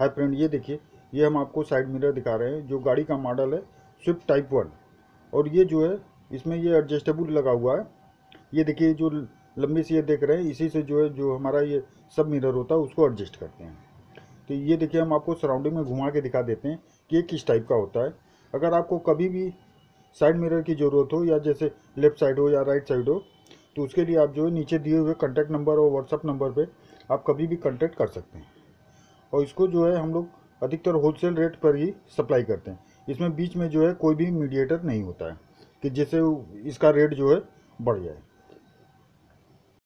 Hi friend, ये देखिए, ये हम आपको साइड मिरर दिखा रहे हैं, जो गाड़ी का मॉडल है स्विफ्ट टाइप वन और ये जो है, इसमें ये एडजस्टेबल लगा हुआ है। ये देखिए, जो लंबी सी ये देख रहे हैं, इसी से जो है, जो हमारा ये सब मिरर होता है, उसको एडजस्ट करते हैं। तो ये देखिए, हम आपको सराउंडिंग में घुमा के दिखा देते हैं कि ये किस टाइप का होता है। अगर आपको कभी भी साइड मिरर की ज़रूरत हो, या जैसे लेफ़्ट साइड हो, या राइट साइड हो तो उसके लिए आप जो है, नीचे दिए हुए कॉन्टैक्ट नंबर और व्हाट्सअप नंबर पर आप कभी भी कॉन्टैक्ट कर सकते हैं। और इसको जो है हम लोग अधिकतर होलसेल रेट पर ही सप्लाई करते हैं। इसमें बीच में जो है कोई भी मीडिएटर नहीं होता है कि जिससे इसका रेट जो है बढ़ जाए।